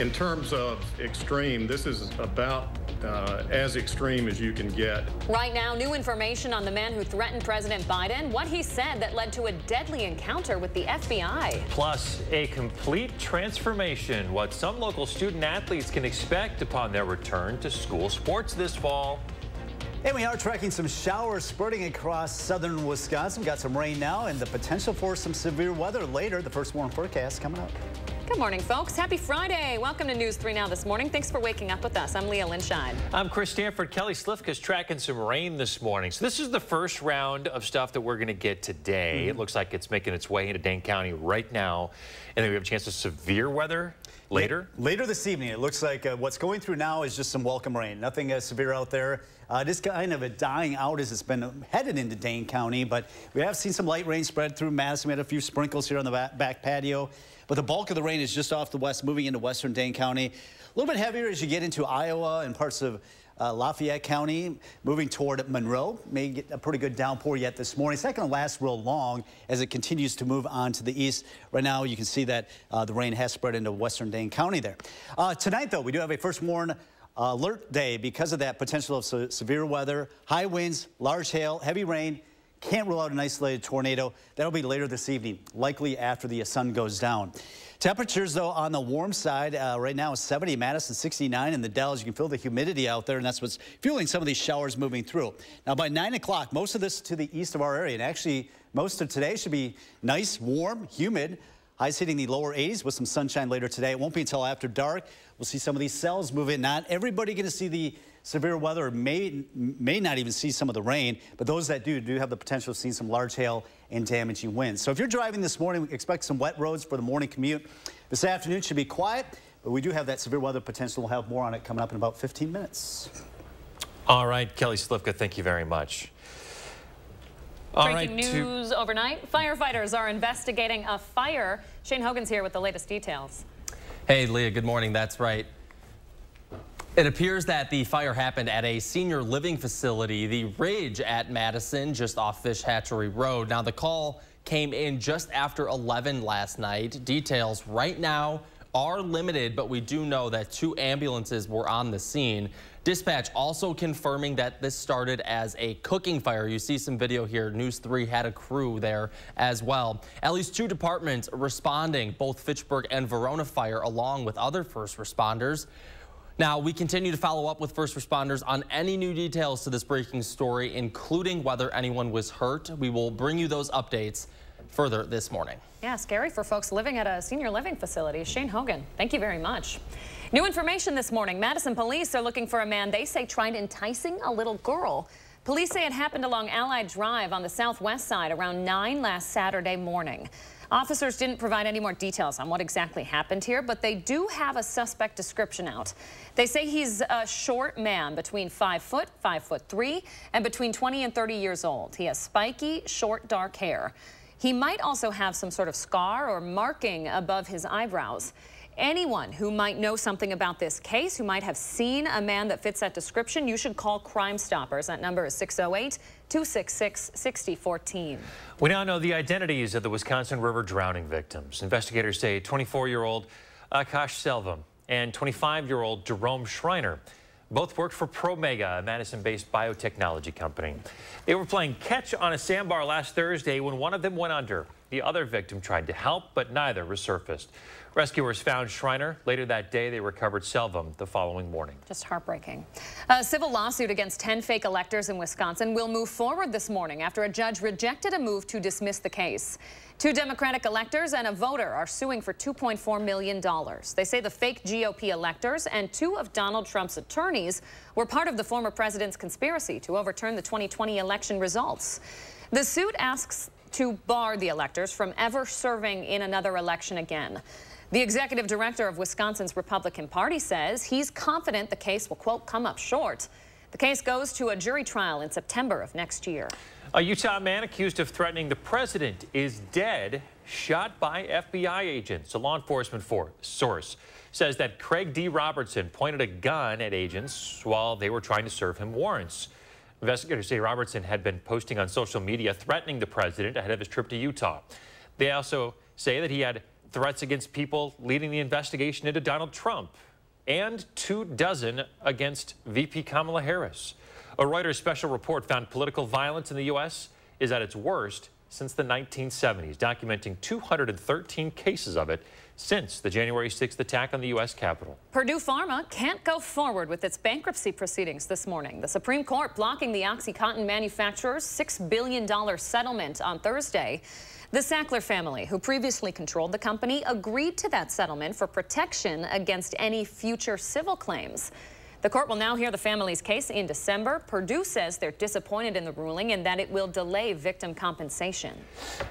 In terms of extreme, this is about uh, as extreme as you can get. Right now, new information on the man who threatened President Biden, what he said that led to a deadly encounter with the FBI. Plus, a complete transformation, what some local student athletes can expect upon their return to school sports this fall. And we are tracking some showers spreading across southern Wisconsin. Got some rain now and the potential for some severe weather later. The first warn forecast coming up. Good morning, folks. Happy Friday. Welcome to News 3 Now this morning. Thanks for waking up with us. I'm Leah Linscheid. I'm Chris Stanford. Kelly Slifka's tracking some rain this morning. So this is the first round of stuff that we're going to get today. Mm -hmm. It looks like it's making its way into Dane County right now. And then we have a chance of severe weather later? Later this evening, it looks like uh, what's going through now is just some welcome rain. Nothing uh, severe out there. Uh, just kind of a dying out as it's been headed into Dane County, but we have seen some light rain spread through Madison. We had a few sprinkles here on the back, back patio, but the bulk of the rain is just off the west, moving into western Dane County. A little bit heavier as you get into Iowa and parts of uh, Lafayette County, moving toward Monroe. May get a pretty good downpour yet this morning. It's not going to last real long as it continues to move on to the east. Right now, you can see that uh, the rain has spread into western Dane County there. Uh, tonight, though, we do have a first warn alert day because of that potential of se severe weather, high winds, large hail, heavy rain. Can't rule out an isolated tornado. That'll be later this evening, likely after the sun goes down. Temperatures, though, on the warm side uh, right now is 70 Madison, 69 in the Dells. You can feel the humidity out there, and that's what's fueling some of these showers moving through. Now, by 9 o'clock, most of this to the east of our area, and actually most of today should be nice, warm, humid. Highs hitting the lower 80s with some sunshine later today. It won't be until after dark. We'll see some of these cells move in. Not everybody going to see the severe weather may, may not even see some of the rain, but those that do do have the potential of seeing some large hail and damaging winds. So if you're driving this morning, expect some wet roads for the morning commute. This afternoon should be quiet, but we do have that severe weather potential. We'll have more on it coming up in about 15 minutes. All right, Kelly Slivka, thank you very much. All Breaking right, news overnight. Firefighters are investigating a fire. Shane Hogan's here with the latest details. Hey, Leah, good morning. That's right. It appears that the fire happened at a senior living facility, the Ridge at Madison, just off Fish Hatchery Road. Now, the call came in just after 11 last night. Details right now are limited, but we do know that two ambulances were on the scene. Dispatch also confirming that this started as a cooking fire. You see some video here. News 3 had a crew there as well. At least two departments responding, both Fitchburg and Verona Fire, along with other first responders. Now, we continue to follow up with first responders on any new details to this breaking story, including whether anyone was hurt. We will bring you those updates further this morning. Yeah, scary for folks living at a senior living facility. Shane Hogan, thank you very much. New information this morning. Madison police are looking for a man they say tried enticing a little girl. Police say it happened along Allied Drive on the southwest side around 9 last Saturday morning. Officers didn't provide any more details on what exactly happened here, but they do have a suspect description out. They say he's a short man between 5 foot, 5 foot 3, and between 20 and 30 years old. He has spiky, short, dark hair. He might also have some sort of scar or marking above his eyebrows. Anyone who might know something about this case, who might have seen a man that fits that description, you should call Crime Stoppers. That number is 608 266 6014. We now know the identities of the Wisconsin River drowning victims. Investigators say 24 year old Akash Selvam and 25 year old Jerome Schreiner both worked for Promega, a Madison-based biotechnology company. They were playing catch on a sandbar last Thursday when one of them went under. The other victim tried to help, but neither resurfaced. Rescuers found Schreiner. Later that day, they recovered Selvam the following morning. Just heartbreaking. A civil lawsuit against 10 fake electors in Wisconsin will move forward this morning after a judge rejected a move to dismiss the case. Two Democratic electors and a voter are suing for $2.4 million. They say the fake GOP electors and two of Donald Trump's attorneys were part of the former president's conspiracy to overturn the 2020 election results. The suit asks to bar the electors from ever serving in another election again. The executive director of Wisconsin's Republican Party says he's confident the case will, quote, come up short. The case goes to a jury trial in September of next year. A Utah man accused of threatening the president is dead, shot by FBI agents. A law enforcement source says that Craig D. Robertson pointed a gun at agents while they were trying to serve him warrants. Investigators say Robertson had been posting on social media threatening the president ahead of his trip to Utah. They also say that he had threats against people leading the investigation into Donald Trump, and two dozen against VP Kamala Harris. A Reuters special report found political violence in the U.S. is at its worst since the 1970s, documenting 213 cases of it since the January 6th attack on the U.S. Capitol. Purdue Pharma can't go forward with its bankruptcy proceedings this morning. The Supreme Court blocking the OxyContin manufacturer's $6 billion settlement on Thursday. The Sackler family, who previously controlled the company, agreed to that settlement for protection against any future civil claims. The court will now hear the family's case in December. Purdue says they're disappointed in the ruling and that it will delay victim compensation.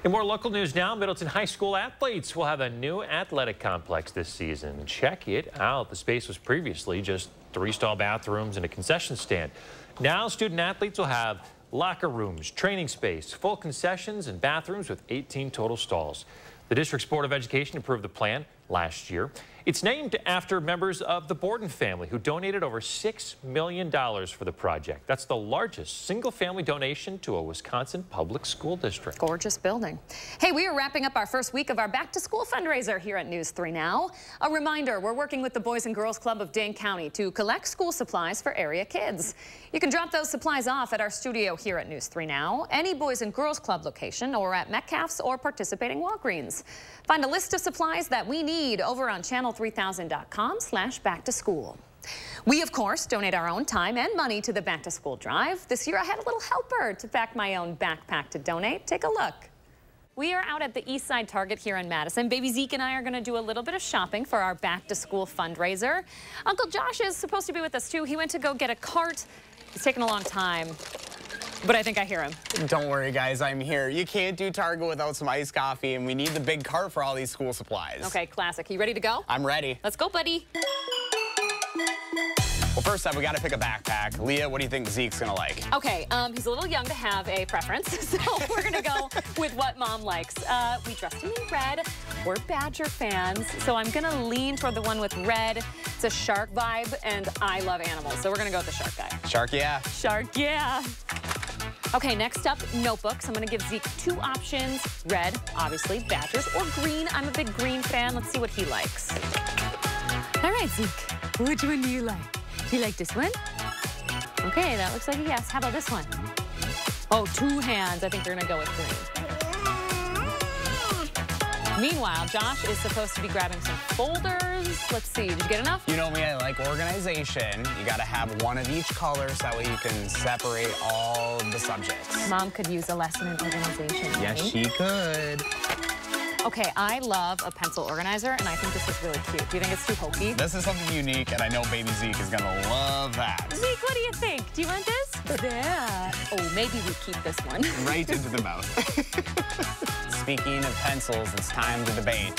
In more local news now, Middleton High School athletes will have a new athletic complex this season. Check it out. The space was previously just three stall bathrooms and a concession stand. Now student athletes will have locker rooms, training space, full concessions, and bathrooms with 18 total stalls. The district's Board of Education approved the plan last year. It's named after members of the Borden family who donated over $6 million for the project. That's the largest single-family donation to a Wisconsin public school district. Gorgeous building. Hey, we are wrapping up our first week of our Back to School fundraiser here at News 3 Now. A reminder, we're working with the Boys and Girls Club of Dane County to collect school supplies for area kids. You can drop those supplies off at our studio here at News 3 Now, any Boys and Girls Club location, or at Metcalfe's or participating Walgreens. Find a list of supplies that we need over on channel3000.com slash back to school. We, of course, donate our own time and money to the Back to School Drive. This year I had a little helper to pack my own backpack to donate. Take a look. We are out at the East Side Target here in Madison. Baby Zeke and I are going to do a little bit of shopping for our back to school fundraiser. Uncle Josh is supposed to be with us too. He went to go get a cart. It's taken a long time. But I think I hear him. Don't worry, guys. I'm here. You can't do Target without some iced coffee, and we need the big cart for all these school supplies. Okay, classic. You ready to go? I'm ready. Let's go, buddy. Well, first up, we got to pick a backpack. Leah, what do you think Zeke's going to like? Okay, um, he's a little young to have a preference, so we're going to go with what mom likes. Uh, we dressed him in red. We're Badger fans, so I'm going to lean toward the one with red. It's a shark vibe, and I love animals, so we're going to go with the shark guy. Shark, yeah. Shark, yeah. Okay, next up, notebooks. I'm going to give Zeke two options. Red, obviously, Badgers, or green. I'm a big green fan. Let's see what he likes. All right, Zeke, which one do you like? Do you like this one? Okay, that looks like a yes. How about this one? Oh, two hands. I think they're going to go with green. Meanwhile, Josh is supposed to be grabbing some folders. Let's see, did you get enough? You know me, I like organization. You gotta have one of each color so that way you can separate all the subjects. Mom could use a lesson in organization. Yes, right? she could. Okay, I love a pencil organizer, and I think this is really cute. Do you think it's too hokey? This is something unique, and I know baby Zeke is gonna love that. Zeke, what do you think? Do you want this? Yeah. Oh, maybe we keep this one. Right into the mouth. Speaking of pencils, it's time to debate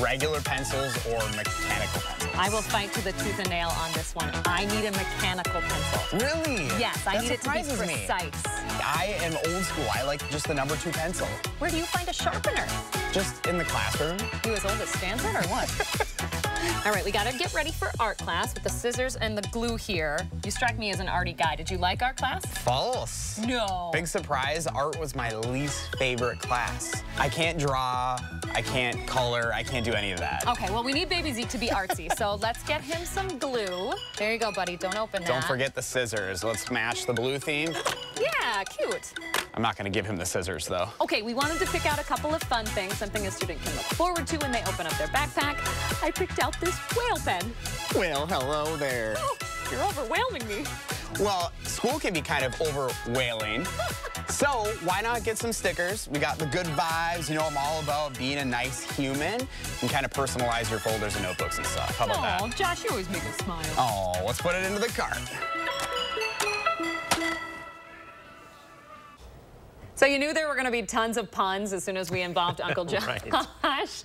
regular pencils or mechanical pencils. I will fight to the tooth and nail on this one. I need a mechanical pencil. Really? Yes, I That need it to be surprises me. precise. I am old school. I like just the number two pencil. Where do you find a sharpener? Just in the classroom. You as old as Stanford or what? All right, we got to get ready for art class with the scissors and the glue here. You strike me as an arty guy. Did you like art class? False. No. Big surprise, art was my least favorite class. I can't draw, I can't color, I can't do any of that. Okay, well, we need Baby Zeke to be artsy, so let's get him some glue. There you go, buddy. Don't open that. Don't forget the scissors. Let's match the blue theme. Yeah, cute. I'm not gonna give him the scissors though. Okay, we wanted to pick out a couple of fun things, something a student can look forward to when they open up their backpack. I picked out this whale pen. Well, hello there. Oh, you're overwhelming me. Well, school can be kind of overwhelming. So why not get some stickers? We got the good vibes. You know, I'm all about being a nice human and kind of personalize your folders and notebooks and stuff. How about that? Oh, that? Josh, you always make us smile. Oh, let's put it into the cart. So you knew there were going to be tons of puns as soon as we involved Uncle Josh. Right.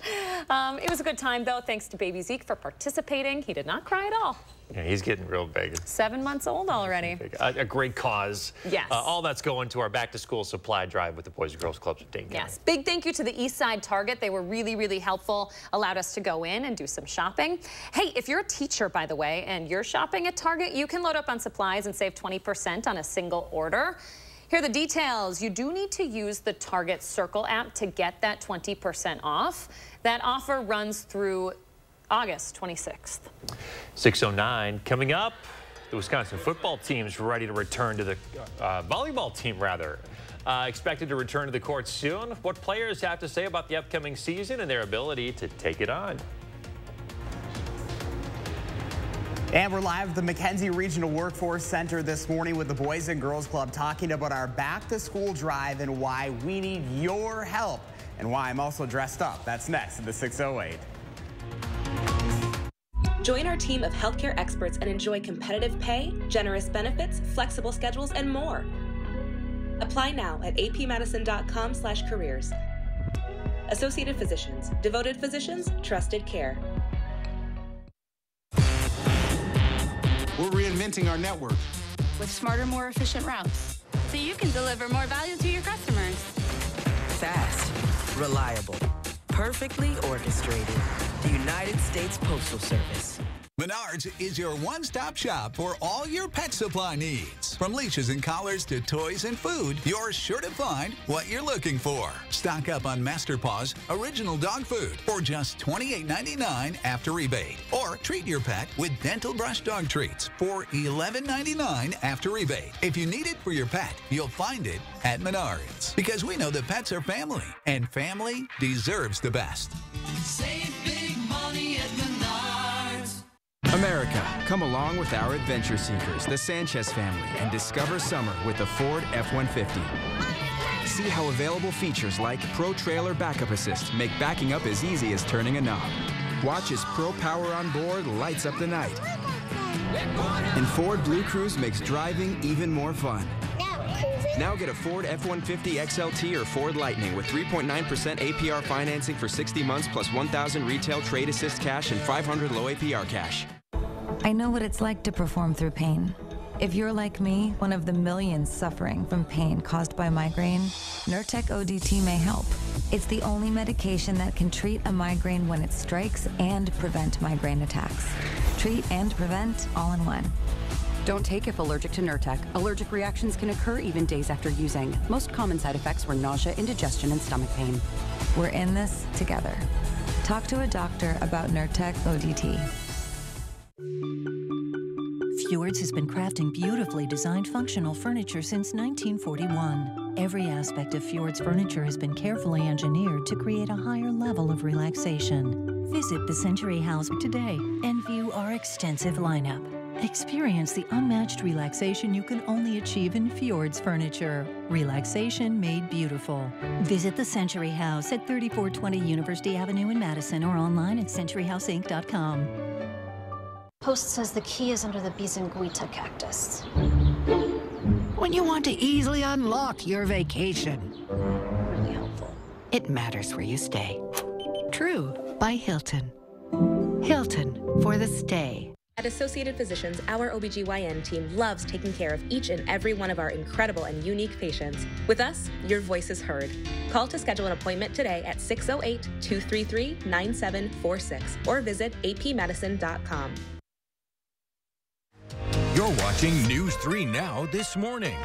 Um, it was a good time, though. Thanks to baby Zeke for participating. He did not cry at all. Yeah, he's getting real big. Seven months old already. A, a great cause. Yes. Uh, all that's going to our back to school supply drive with the Boys and Girls Clubs of Dane County. Yes. Big thank you to the East Side Target. They were really, really helpful, allowed us to go in and do some shopping. Hey, if you're a teacher, by the way, and you're shopping at Target, you can load up on supplies and save 20% on a single order. Here are the details. You do need to use the Target Circle app to get that 20% off. That offer runs through August 26th. 609 coming up. The Wisconsin football team's ready to return to the uh, volleyball team, rather. Uh, expected to return to the court soon. What players have to say about the upcoming season and their ability to take it on? And we're live at the McKenzie Regional Workforce Center this morning with the Boys and Girls Club talking about our back to school drive and why we need your help and why I'm also dressed up. That's next in the 608. Join our team of healthcare experts and enjoy competitive pay, generous benefits, flexible schedules, and more. Apply now at apmedicine.com/careers. Associated Physicians, devoted physicians, trusted care. We're reinventing our network with smarter, more efficient routes so you can deliver more value to your customers. Fast, reliable, perfectly orchestrated. The United States Postal Service. Menards is your one-stop shop for all your pet supply needs. From leashes and collars to toys and food, you're sure to find what you're looking for. Stock up on Master Paws original dog food for just $28.99 after rebate. Or treat your pet with Dental Brush dog treats for $11.99 after rebate. If you need it for your pet, you'll find it at Menards. Because we know that pets are family, and family deserves the best. Save America, come along with our adventure seekers, the Sanchez family, and discover summer with the Ford F-150. See how available features like Pro Trailer Backup Assist make backing up as easy as turning a knob. Watch as Pro Power on board lights up the night. And Ford Blue Cruise makes driving even more fun. Now get a Ford F-150 XLT or Ford Lightning with 3.9% APR financing for 60 months plus 1,000 retail trade assist cash and 500 low APR cash. I know what it's like to perform through pain. If you're like me, one of the millions suffering from pain caused by migraine, Nurtec ODT may help. It's the only medication that can treat a migraine when it strikes and prevent migraine attacks. Treat and prevent all in one. Don't take if allergic to Nurtec. Allergic reactions can occur even days after using. Most common side effects were nausea, indigestion, and stomach pain. We're in this together. Talk to a doctor about Nurtec ODT. Fjords has been crafting beautifully designed functional furniture since 1941. Every aspect of Fjord's furniture has been carefully engineered to create a higher level of relaxation. Visit the Century House today and view our extensive lineup. Experience the unmatched relaxation you can only achieve in Fjord's furniture. Relaxation made beautiful. Visit the Century House at 3420 University Avenue in Madison or online at centuryhouseinc.com. Post says the key is under the Bisanguita cactus. When you want to easily unlock your vacation. Really helpful. It matters where you stay. True by Hilton. Hilton for the stay. At Associated Physicians, our OBGYN team loves taking care of each and every one of our incredible and unique patients. With us, your voice is heard. Call to schedule an appointment today at 608 233 9746 or visit apmedicine.com. You're watching News 3 Now this morning.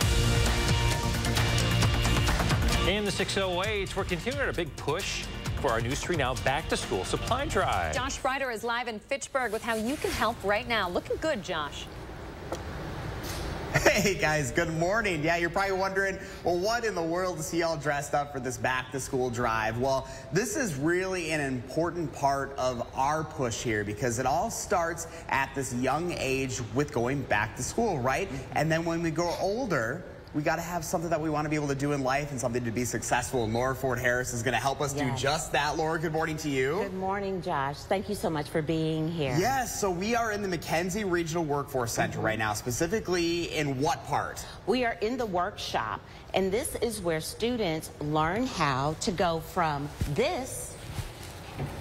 In the 608, we're continuing our big push for our News 3 Now Back to School Supply Drive. Josh Breider is live in Fitchburg with how you can help right now. Looking good, Josh. Hey guys, good morning. Yeah, you're probably wondering, well, what in the world is he all dressed up for this back to school drive? Well, this is really an important part of our push here because it all starts at this young age with going back to school, right? Mm-hmm. And then when we grow older, we got to have something that we want to be able to do in life and something to be successful. And Laura Ford Harris is going to help us yes. do just that. Laura, good morning to you. Good morning, Josh. Thank you so much for being here. Yes, so we are in the McKenzie Regional Workforce Center mm -hmm. right now, specifically in what part? We are in the workshop, and this is where students learn how to go from this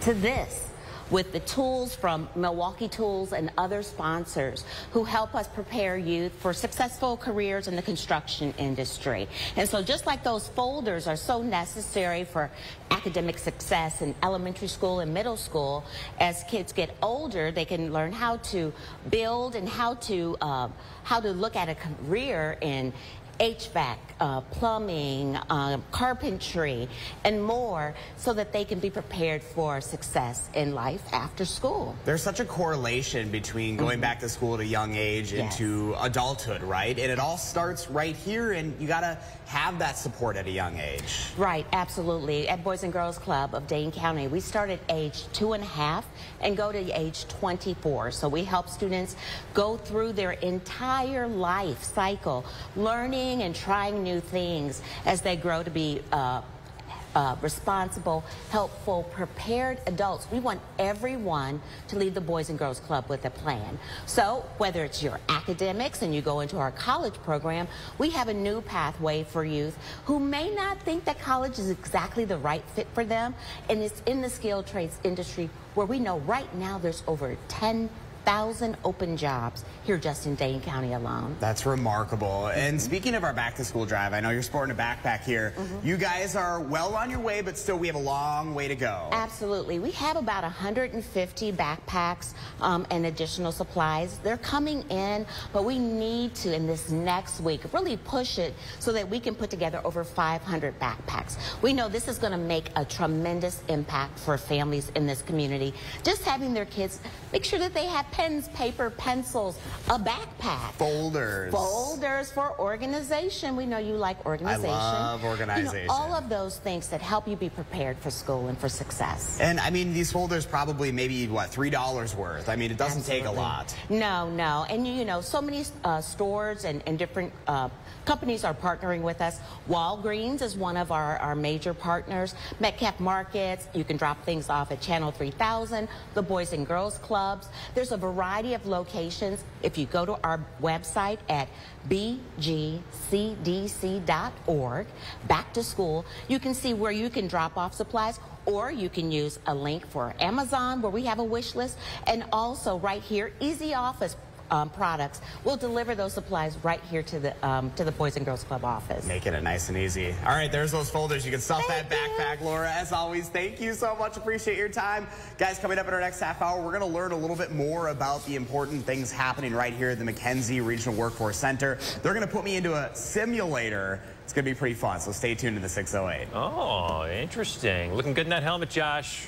to this with the tools from Milwaukee Tools and other sponsors who help us prepare youth for successful careers in the construction industry. And so just like those folders are so necessary for academic success in elementary school and middle school, as kids get older, they can learn how to build and how to, uh, how to look at a career in HVAC, uh, plumbing, uh, carpentry, and more so that they can be prepared for success in life after school. There's such a correlation between going back to school at a young age Yes. into adulthood, right? And it all starts right here, and you got to have that support at a young age. Right, absolutely. At Boys and Girls Club of Dane County, we start at age two and a half and go to age 24. So we help students go through their entire life cycle, learning and trying new things as they grow to be uh, uh, responsible, helpful, prepared adults. We want everyone to leave the Boys and Girls Club with a plan. So whether it's your academics and you go into our college program, we have a new pathway for youth who may not think that college is exactly the right fit for them. And it's in the skilled trades industry where we know right now there's over 10,000 open jobs here just in Dane County alone. That's remarkable. And speaking of our back to school drive, I know you're sporting a backpack here. You guys are well on your way, but still we have a long way to go. Absolutely. We have about 150 backpacks um, and additional supplies. They're coming in, but we need to, in this next week, really push it so that we can put together over 500 backpacks. We know this is going to make a tremendous impact for families in this community. Just having their kids make sure that they have pens, paper, pencils, a backpack. Folders. Folders for organization. We know you like organization. I love You know, organization. all of those things that help you be prepared for school and for success. And I mean, these folders probably maybe, what, $3 worth? I mean, it doesn't take a lot. No, no. And you know, so many uh, stores and, and different uh, companies are partnering with us. Walgreens is one of our, our major partners. Metcalfe Markets, you can drop things off at Channel 3000, the Boys and Girls Clubs. There's a variety of locations. If you go to our website at bgcdc.org, back to school, you can see where you can drop off supplies or you can use a link for Amazon where we have a wish list. And also right here, Easy Office um, products. We'll deliver those supplies right here to the um, to the Boys and Girls Club office. Making it nice and easy. All right, there's those folders. You can stuff that backpack, Laura. As always, thank you so much. Appreciate your time. Guys, coming up in our next half hour, we're going to learn a little bit more about the important things happening right here at the McKenzie Regional Workforce Center. They're going to put me into a simulator. It's going to be pretty fun, so stay tuned to the 608. Oh, interesting. Looking good in that helmet, Josh.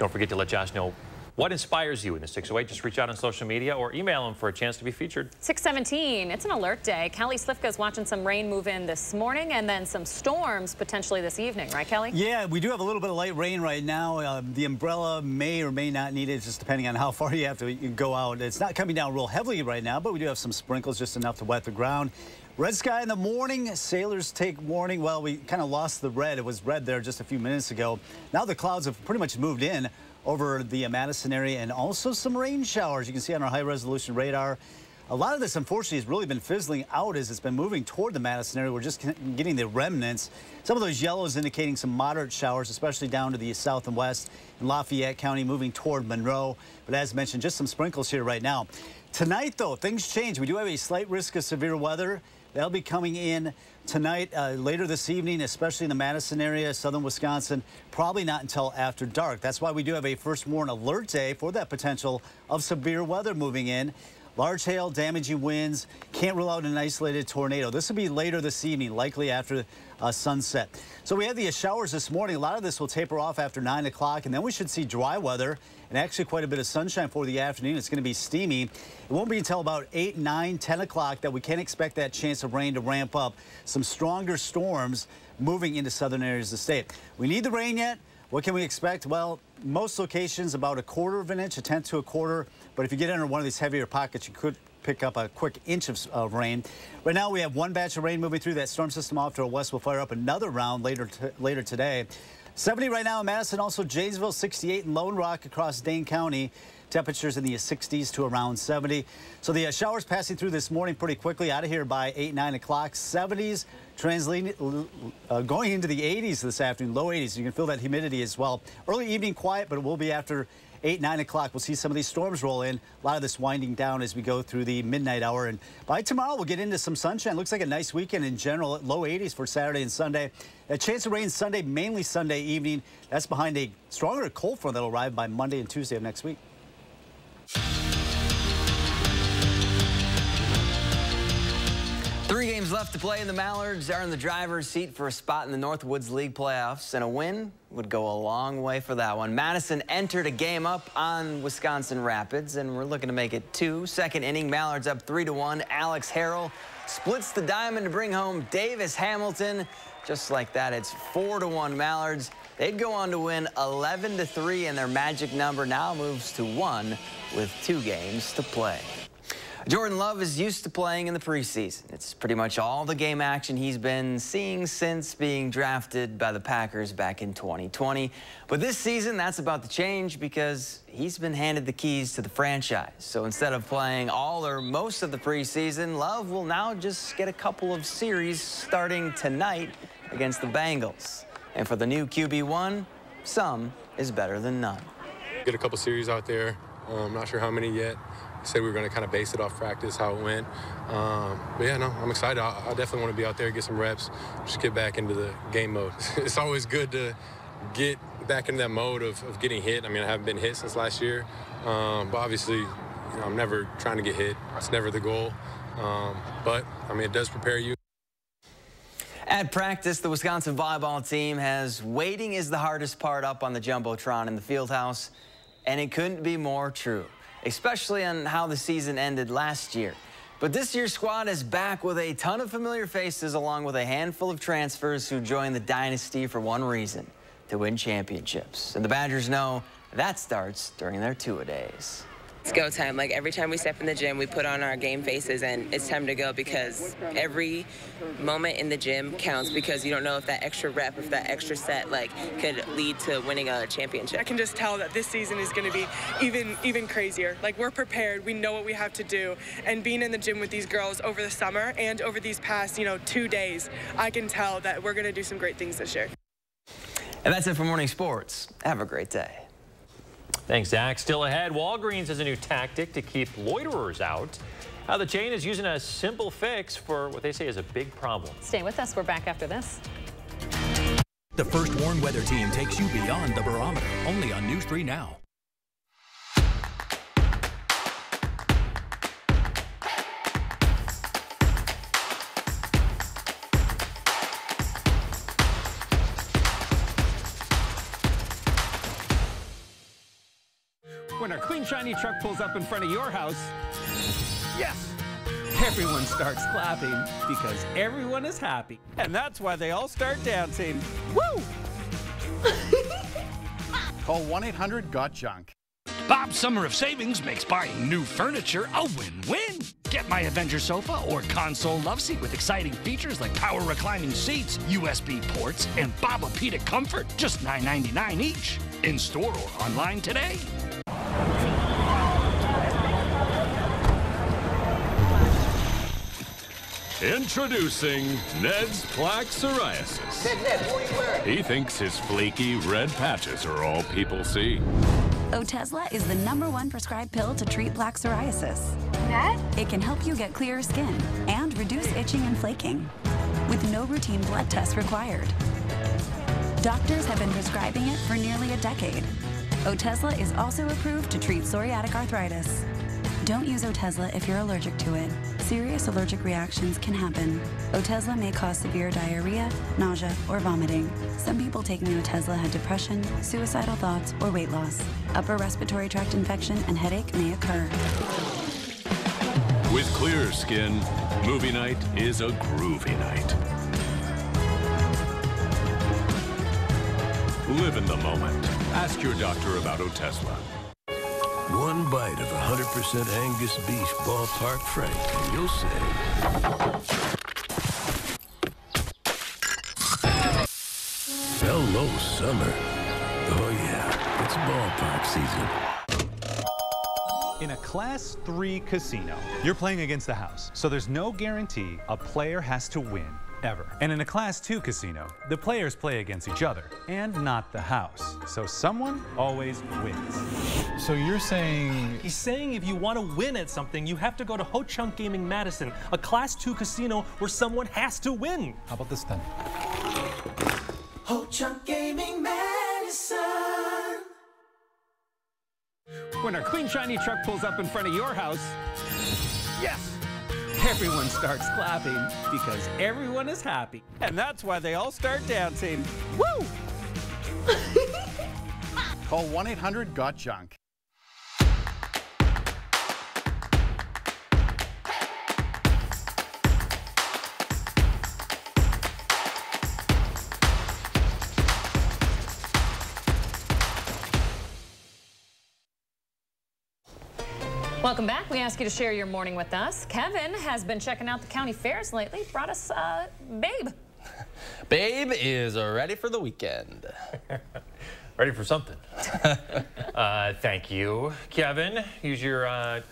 Don't forget to let Josh know what inspires you in the 608. Just reach out on social media or email them for a chance to be featured. 617, it's an alert day. Kelly Slifka's watching some rain move in this morning and then some storms potentially this evening, right, Kelly? Yeah, we do have a little bit of light rain right now. Uh, the umbrella may or may not need it, just depending on how far you have to go out. It's not coming down real heavily right now, but we do have some sprinkles, just enough to wet the ground. Red sky in the morning. Sailors take warning. Well, we kind of lost the red. It was red there just a few minutes ago. Now the clouds have pretty much moved in over the Madison area and also some rain showers. You can see on our high resolution radar. A lot of this, unfortunately, has really been fizzling out as it's been moving toward the Madison area. We're just getting the remnants. Some of those yellows indicating some moderate showers, especially down to the south and west in Lafayette County, moving toward Monroe. But as mentioned, just some sprinkles here right now. Tonight, though, things change. We do have a slight risk of severe weather. That'll be coming in tonight, uh, later this evening, especially in the Madison area, southern Wisconsin. Probably not until after dark. That's why we do have a first warn alert day for that potential of severe weather moving in. Large hail, damaging winds. Can't rule out an isolated tornado. This will be later this evening, likely after uh, sunset. So we had the showers this morning. A lot of this will taper off after 9 o'clock, and then we should see dry weather and actually quite a bit of sunshine for the afternoon. It's going to be steamy. It won't be until about 8, 9, 10 o'clock that we can expect that chance of rain to ramp up. Some stronger storms moving into southern areas of the state. We need the rain yet. What can we expect? Well, most locations about a quarter of an inch, a tenth to a quarter. But if you get under one of these heavier pockets, you could pick up a quick inch of, rain. Right now, we have one batch of rain moving through that storm system off to our west. We'll fire up another round later later today. 70 right now in Madison, also Janesville, 68 in Lone Rock across Dane County. Temperatures in the 60s to around 70. So the uh, showers passing through this morning pretty quickly out of here by 8, 9 o'clock. 70s translating, uh, going into the 80s this afternoon, low 80s. You can feel that humidity as well. Early evening quiet, but it will be after 8, 9 o'clock. We'll see some of these storms roll in. A lot of this winding down as we go through the midnight hour. And by tomorrow, we'll get into some sunshine. Looks like a nice weekend in general. Low 80s for Saturday and Sunday. A chance of rain Sunday, mainly Sunday evening. That's behind a stronger cold front that'll arrive by Monday and Tuesday of next week. Three games left to play, and the Mallards are in the driver's seat for a spot in the Northwoods League playoffs, and a win would go a long way for that one. Madison entered a game up on Wisconsin Rapids, and we're looking to make it two. Second inning, Mallards up 3 to one. Alex Harrell splits the diamond to bring home Davis Hamilton. Just like that, it's 4 to one Mallards. They'd go on to win 11 to 3, and their magic number now moves to one with two games to play. Jordan Love is used to playing in the preseason. It's pretty much all the game action he's been seeing since being drafted by the Packers back in 2020. But this season, that's about to change because he's been handed the keys to the franchise. So instead of playing all or most of the preseason, Love will now just get a couple of series starting tonight against the Bengals. And for the new QB1, some is better than none. Get a couple series out there. I'm um, not sure how many yet said we were going to kind of base it off practice, how it went. Um, but yeah, no, I'm excited. I, I definitely want to be out there, get some reps, just get back into the game mode. it's always good to get back into that mode of, of, getting hit. I mean, I haven't been hit since last year, um, but obviously, you know, I'm never trying to get hit. It's never the goal. Um, but I mean, it does prepare you. At practice, the Wisconsin volleyball team has waiting is the hardest part up on the Jumbotron in the field house, and it couldn't be more true especially on how the season ended last year. But this year's squad is back with a ton of familiar faces along with a handful of transfers who joined the dynasty for one reason, to win championships. And the Badgers know that starts during their two-a-days. It's go time. Like every time we step in the gym, we put on our game faces and it's time to go because every moment in the gym counts because you don't know if that extra rep, if that extra set like could lead to winning a championship. I can just tell that this season is going to be even even crazier. Like we're prepared, we know what we have to do, and being in the gym with these girls over the summer and over these past, you know, 2 days, I can tell that we're going to do some great things this year. And that's it for morning sports. Have a great day. Thanks, Zach. Still ahead, Walgreens has a new tactic to keep loiterers out. How the chain is using a simple fix for what they say is a big problem. Stay with us. We're back after this. The First Warn Weather Team takes you beyond the barometer, only on News 3 Now. When shiny truck pulls up in front of your house, yes, everyone starts clapping because everyone is happy. And that's why they all start dancing. Woo! Call 1 800 GOT JUNK. Bob's Summer of Savings makes buying new furniture a win-win. Get my Avenger sofa or console love seat with exciting features like power reclining seats, USB ports, and Bob-O-Pedic comfort, just $9.99 each. In store or online today. Introducing Ned's Plaque Psoriasis. Ned, Ned, what are you wearing? He thinks his flaky red patches are all people see. Otezla is the number one prescribed pill to treat plaque psoriasis. Ned? It can help you get clearer skin and reduce itching and flaking with no routine blood tests required. Doctors have been prescribing it for nearly a decade. Otezla is also approved to treat psoriatic arthritis. Don't use Otezla if you're allergic to it. Serious allergic reactions can happen. Otezla may cause severe diarrhea, nausea, or vomiting. Some people taking Otezla had depression, suicidal thoughts, or weight loss. Upper respiratory tract infection and headache may occur. With clear skin, movie night is a groovy night. Live in the moment. Ask your doctor about Otezla. One bite of 100% Angus beef ballpark frank, and you'll say... Hello, summer. Oh, yeah, it's ballpark season. In a Class 3 casino, you're playing against the house, so there's no guarantee a player has to win ever. And in a Class 2 casino, the players play against each other and not the house. So someone always wins. So you're saying... He's saying if you want to win at something, you have to go to Ho Chunk Gaming Madison, a Class 2 casino where someone has to win. How about this then? Ho Chunk Gaming Madison. When our clean, shiny truck pulls up in front of your house, yes, everyone starts clapping because everyone is happy. And that's why they all start dancing. Woo! Call 1 800 Got Junk. Welcome back. We ask you to share your morning with us. Kevin has been checking out the county fairs lately. Brought us uh, Babe. Babe is ready for the weekend. Ready for something. uh, thank you, Kevin. Use your uh,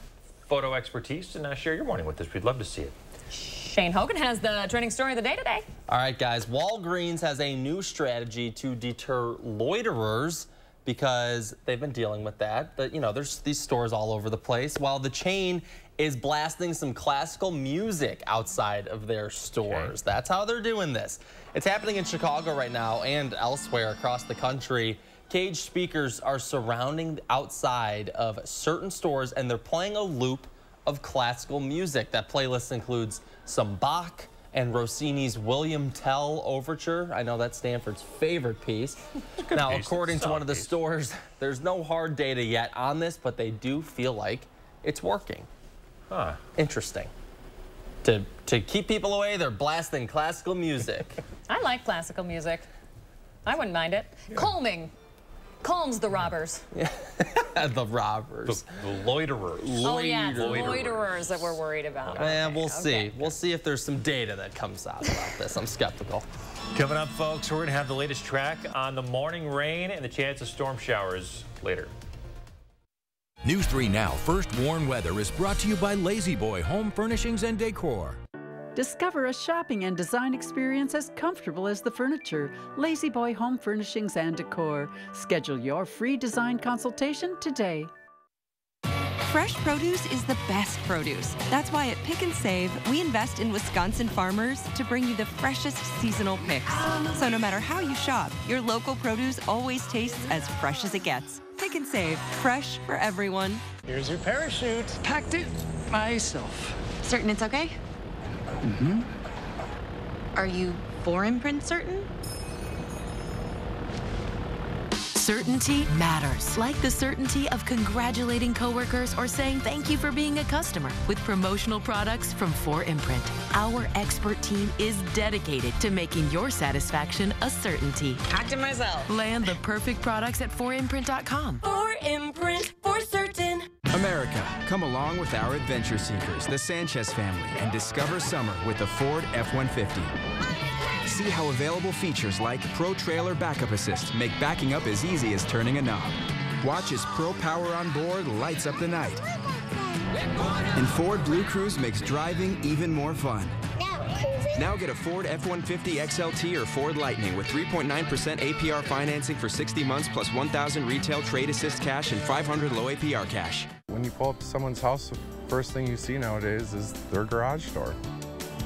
photo expertise and uh, share your morning with us. We'd love to see it. Shane Hogan has the trending story of the day today. All right, guys. Walgreens has a new strategy to deter loiterers because they've been dealing with that. But, you know, there's these stores all over the place. While the chain is blasting some classical music outside of their stores. Okay. That's how they're doing this. It's happening in Chicago right now and elsewhere across the country. Cage speakers are surrounding outside of certain stores and they're playing a loop of classical music. That playlist includes some Bach and Rossini's William Tell Overture. I know that's Stanford's favorite piece. Now, piece. according to one of the piece. stores, there's no hard data yet on this, but they do feel like it's working. Huh. Interesting. To, to keep people away, they're blasting classical music. I like classical music. I wouldn't mind it. Yeah. Calming calms the robbers. Yeah. the robbers. The, the loiterers. Oh, yeah, the loiterers that we're worried about. Yeah, okay. we'll see. Okay. We'll see if there's some data that comes out about this. I'm skeptical. Coming up, folks, we're going to have the latest track on the morning rain and the chance of storm showers later. News 3 Now First Warn Weather is brought to you by La-Z-Boy Home Furnishings and Decor. Discover a shopping and design experience as comfortable as the furniture. La-Z-Boy Home Furnishings and Decor. Schedule your free design consultation today. Fresh produce is the best produce. That's why at Pick and Save, we invest in Wisconsin farmers to bring you the freshest seasonal picks. So no matter how you shop, your local produce always tastes as fresh as it gets. Pick and Save, fresh for everyone. Here's your parachute. Packed it myself. Certain it's okay? Mm-hmm. Are you 4imprint certain? Certainty matters. Like the certainty of congratulating coworkers or saying thank you for being a customer with promotional products from 4imprint. Our expert team is dedicated to making your satisfaction a certainty. Packed it myself. Land the perfect products at 4imprint.com. 4imprint for certain. America, come along with our adventure seekers, the Sanchez family, and discover summer with the Ford F-150. See how available features like Pro Trailer Backup Assist make backing up as easy as turning a knob. Watch as Pro Power on board lights up the night. And Ford Blue Cruise makes driving even more fun. Now get a Ford F-150 XLT or Ford Lightning with 3.9% APR financing for 60 months plus 1,000 retail trade assist cash and 500 low APR cash. When you pull up to someone's house, the first thing you see nowadays is their garage door.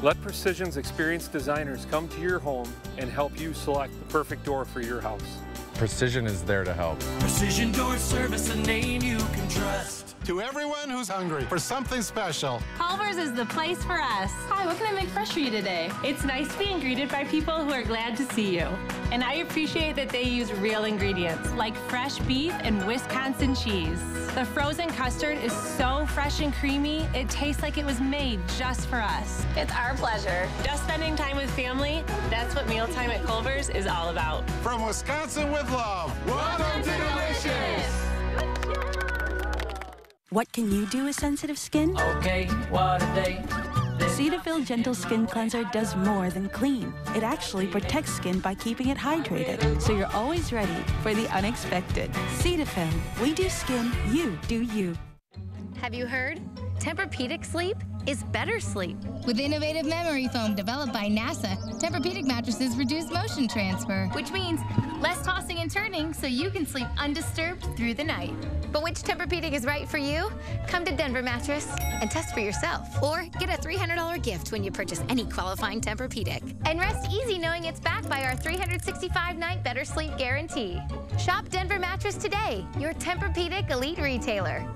Let Precision's experienced designers come to your home and help you select the perfect door for your house. Precision is there to help. Precision Door Service, a name you can trust. To everyone who's hungry for something special, Culver's is the place for us. Hi, what can I make fresh for you today? It's nice being greeted by people who are glad to see you. And I appreciate that they use real ingredients like fresh beef and Wisconsin cheese. The frozen custard is so fresh and creamy, it tastes like it was made just for us. It's our pleasure. Just spending time with family, that's what mealtime at Culver's is all about. From Wisconsin with love, welcome to Delicious! What can you do with sensitive skin? Okay, what a day. Cetaphil Gentle Skin Cleanser does more than clean. It actually protects skin by keeping it hydrated, so you're always ready for the unexpected. Cetaphil, we do skin, you do you. Have you heard? Tempur-Pedic sleep is better sleep. With innovative memory foam developed by NASA, Tempur-Pedic mattresses reduce motion transfer, which means less tossing and turning so you can sleep undisturbed through the night. But which Tempur-Pedic is right for you? Come to Denver Mattress and test for yourself. Or get a $300 gift when you purchase any qualifying Tempur-Pedic. And rest easy knowing it's backed by our 365-night better sleep guarantee. Shop Denver Mattress today, your Tempur-Pedic elite retailer.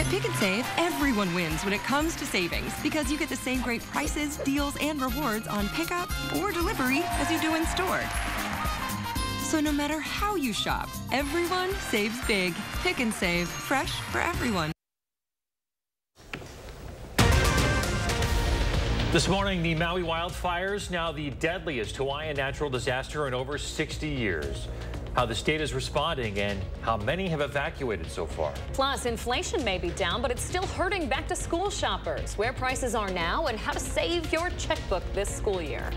At Pick and Save, everyone wins when it comes to savings because you get the same great prices, deals, and rewards on pickup or delivery as you do in store. So no matter how you shop, everyone saves big. Pick and Save, fresh for everyone. This morning, the Maui wildfires, now the deadliest Hawaiian natural disaster in over 60 years. How the state is responding and how many have evacuated so far. Plus, inflation may be down, but it's still hurting back to school shoppers, where prices are now and how to save your checkbook this school year.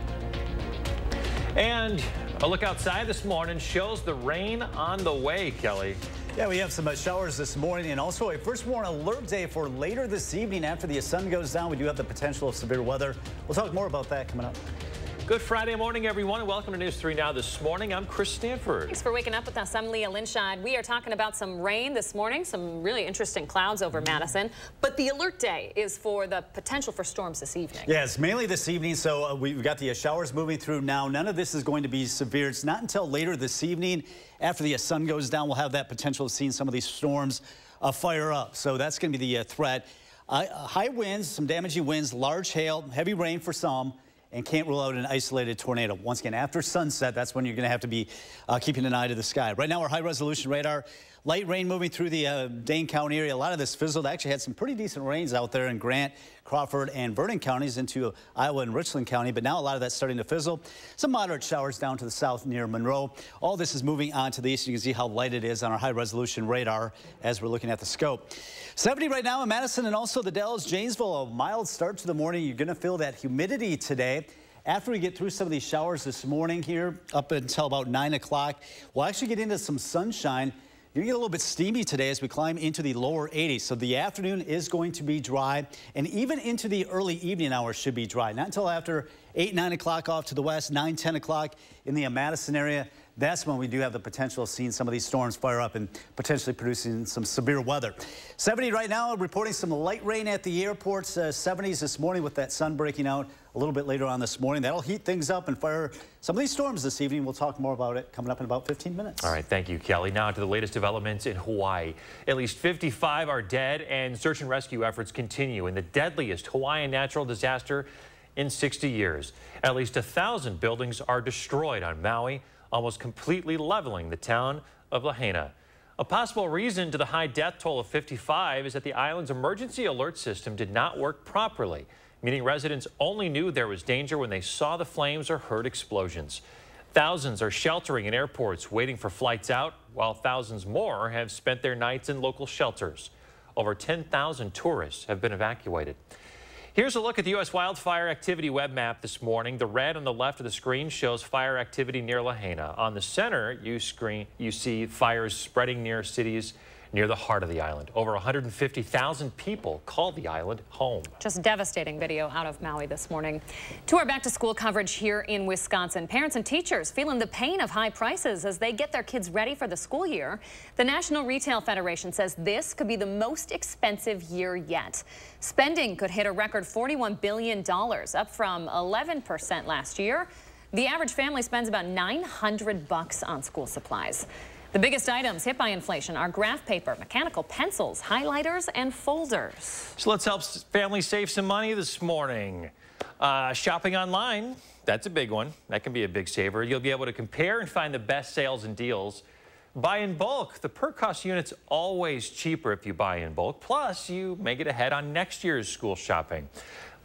And a look outside this morning shows the rain on the way, Kelly. Yeah, we have some uh, showers this morning and also a first warn alert day for later this evening after the sun goes down. We do have the potential of severe weather. We'll talk more about that coming up. Good Friday morning, everyone, and welcome to News 3 Now this morning. I'm Chris Stanford. Thanks for waking up with us. I'm Leah Linscheid. We are talking about some rain this morning, some really interesting clouds over. Madison, but the alert day is for the potential for storms this evening. Yes, mainly this evening. So uh, we've got the uh, showers moving through now. None of this is going to be severe. It's not until later this evening, after the uh, sun goes down, we'll have that potential of seeing some of these storms uh, fire up. So that's going to be the uh, threat. Uh, high winds, some damaging winds, large hail, heavy rain for some. And can't rule out an isolated tornado. Once again, after sunset, that's when you're going to have to be uh, keeping an eye to the sky. Right now, our high resolution radar, light rain moving through the uh, Dane County area. A lot of this fizzled. Actually, had some pretty decent rains out there in Grant, Crawford, and Vernon counties into Iowa and Richland County. But now a lot of that's starting to fizzle. Some moderate showers down to the south near Monroe. All this is moving on to the east. You can see how light it is on our high resolution radar as we're looking at the scope. 70 right now in Madison and also the Dells, Janesville. A mild start to the morning. You're going to feel that humidity today. After we get through some of these showers this morning here, up until about 9 o'clock, we'll actually get into some sunshine. You're going to get a little bit steamy today as we climb into the lower 80s. So the afternoon is going to be dry, and even into the early evening hours should be dry. Not until after 8, 9 o'clock off to the west, 9, 10 o'clock in the Madison area. That's when we do have the potential of seeing some of these storms fire up and potentially producing some severe weather. 70 right now, reporting some light rain at the airports. Uh, 70s this morning with that sun breaking out a little bit later on this morning. That'll heat things up and fire some of these storms this evening. We'll talk more about it coming up in about 15 minutes. All right, thank you, Kelly. Now to the latest developments in Hawaii. At least 55 are dead, and search and rescue efforts continue in the deadliest Hawaiian natural disaster in 60 years. At least 1,000 buildings are destroyed on Maui, almost completely leveling the town of Lahaina. A possible reason to the high death toll of 55 is that the island's emergency alert system did not work properly, meaning residents only knew there was danger when they saw the flames or heard explosions. Thousands are sheltering in airports waiting for flights out, while thousands more have spent their nights in local shelters. Over 10,000 tourists have been evacuated. Here's a look at the U.S. wildfire activity web map this morning. The red on the left of the screen shows fire activity near Lahaina. On the center, you, screen, you see fires spreading near cities near the heart of the island. Over 150,000 people call the island home. Just devastating video out of Maui this morning. To our back to school coverage here in Wisconsin. Parents and teachers feeling the pain of high prices as they get their kids ready for the school year. The National Retail Federation says this could be the most expensive year yet. Spending could hit a record $41 billion, up from 11% last year. The average family spends about 900 bucks on school supplies. The biggest items hit by inflation are graph paper, mechanical pencils, highlighters, and folders. So let's help families save some money this morning. Uh, shopping online, that's a big one. That can be a big saver. You'll be able to compare and find the best sales and deals. Buy in bulk. The per cost unit's always cheaper if you buy in bulk. Plus, you may get ahead on next year's school shopping.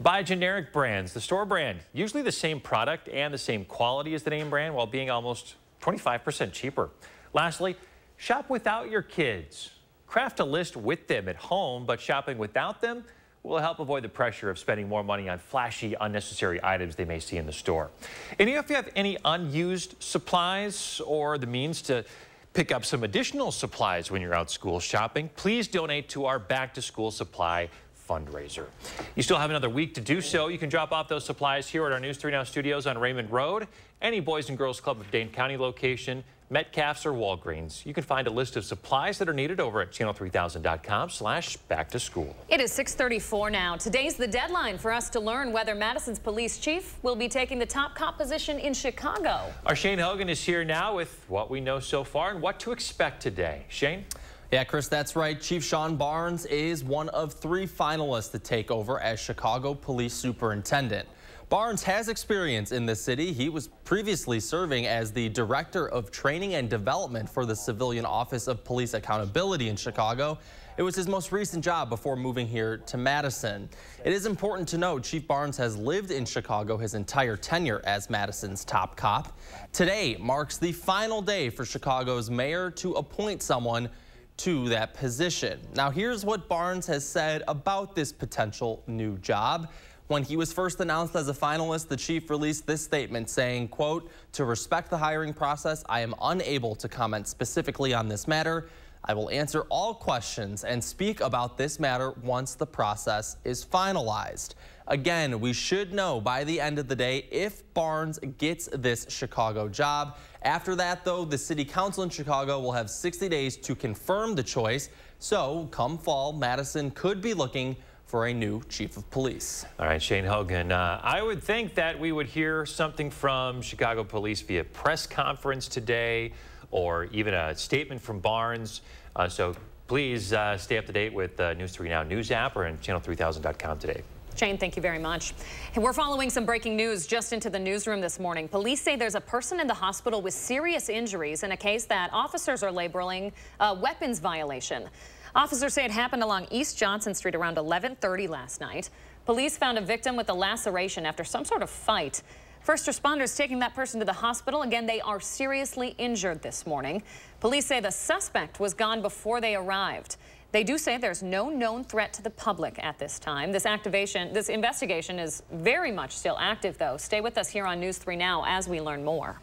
Buy generic brands, the store brand, usually the same product and the same quality as the name brand while being almost 25% cheaper. Lastly, shop without your kids. Craft a list with them at home, but shopping without them will help avoid the pressure of spending more money on flashy, unnecessary items they may see in the store. And if you have any unused supplies or the means to pick up some additional supplies when you're out school shopping, please donate to our Back to School Supply fundraiser. You still have another week to do so. You can drop off those supplies here at our News 3 Now studios on Raymond Road, any Boys and Girls Club of Dane County location, Metcalfe's or Walgreens. You can find a list of supplies that are needed over at channel3000.com slash back to school. It is 634 now. Today's the deadline for us to learn whether Madison's police chief will be taking the top cop position in Chicago. Our Shane Hogan is here now with what we know so far and what to expect today. Shane? Yeah, Chris, that's right. Chief Shon Barnes is one of three finalists to take over as Chicago Police Superintendent. Barnes has experience in the city. He was previously serving as the Director of Training and Development for the Civilian Office of Police Accountability in Chicago. It was his most recent job before moving here to Madison. It is important to note Chief Barnes has lived in Chicago his entire tenure as Madison's top cop. Today marks the final day for Chicago's mayor to appoint someone to that position. Now, here's what Barnes has said about this potential new job. When he was first announced as a finalist, the chief released this statement saying, quote, to respect the hiring process, I am unable to comment specifically on this matter. I will answer all questions and speak about this matter once the process is finalized. Again, we should know by the end of the day if Barnes gets this Chicago job. After that, though, the city council in Chicago will have 60 days to confirm the choice. So come fall, Madison could be looking for a new chief of police. All right, Shane Hogan. Uh, I would think that we would hear something from Chicago Police via press conference today or even a statement from Barnes. Uh, so please uh, stay up to date with uh, News 3 Now News app or in channel3000.com today. Shane, thank you very much. And we're following some breaking news just into the newsroom this morning. Police say there's a person in the hospital with serious injuries in a case that officers are labeling a weapons violation. Officers say it happened along East Johnson Street around 1130 last night. Police found a victim with a laceration after some sort of fight. First responders taking that person to the hospital. Again, they are seriously injured this morning. Police say the suspect was gone before they arrived. They do say there's no known threat to the public at this time. This activation, this investigation is very much still active, though. Stay with us here on News 3 Now as we learn more.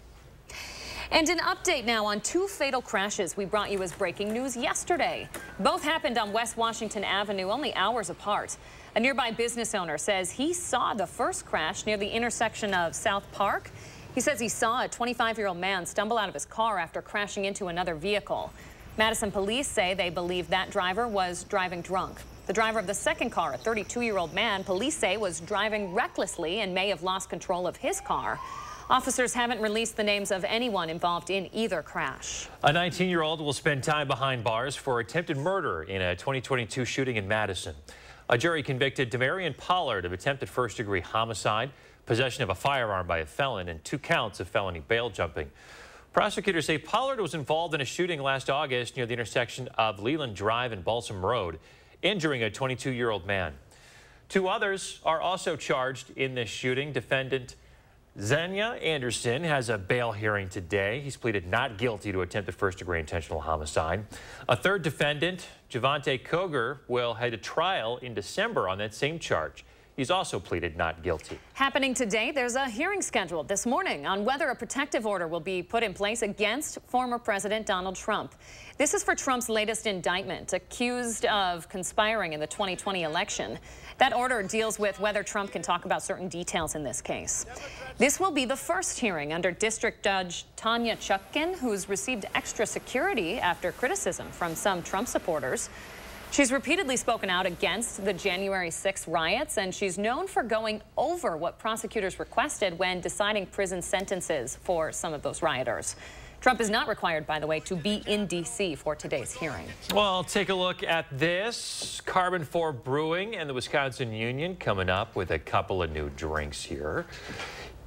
And an update now on two fatal crashes we brought you as breaking news yesterday. Both happened on West Washington Avenue, only hours apart. A nearby business owner says he saw the first crash near the intersection of South Park. He says he saw a 25-year-old man stumble out of his car after crashing into another vehicle. Madison police say they believe that driver was driving drunk. The driver of the second car, a 32-year-old man, police say was driving recklessly and may have lost control of his car. Officers haven't released the names of anyone involved in either crash. A 19-year-old will spend time behind bars for attempted murder in a 2022 shooting in Madison. A jury convicted Demarion Pollard of attempted first-degree homicide, possession of a firearm by a felon, and two counts of felony bail jumping. Prosecutors say Pollard was involved in a shooting last August near the intersection of Leland Drive and Balsam Road, injuring a 22-year-old man. Two others are also charged in this shooting. Defendant Zenya Anderson has a bail hearing today. He's pleaded not guilty to attempted first-degree intentional homicide. A third defendant, Javante Koger, will head to trial in December on that same charge. He's also pleaded not guilty. Happening today, there's a hearing scheduled this morning on whether a protective order will be put in place against former President Donald Trump. This is for Trump's latest indictment, accused of conspiring in the 2020 election. That order deals with whether Trump can talk about certain details in this case. This will be the first hearing under District Judge Tanya Chutkan, who's received extra security after criticism from some Trump supporters. She's repeatedly spoken out against the January 6 riots, and she's known for going over what prosecutors requested when deciding prison sentences for some of those rioters. Trump is not required, by the way, to be in D.C. for today's hearing. Well, take a look at this. Karben4 Brewing and the Wisconsin Union coming up with a couple of new drinks here.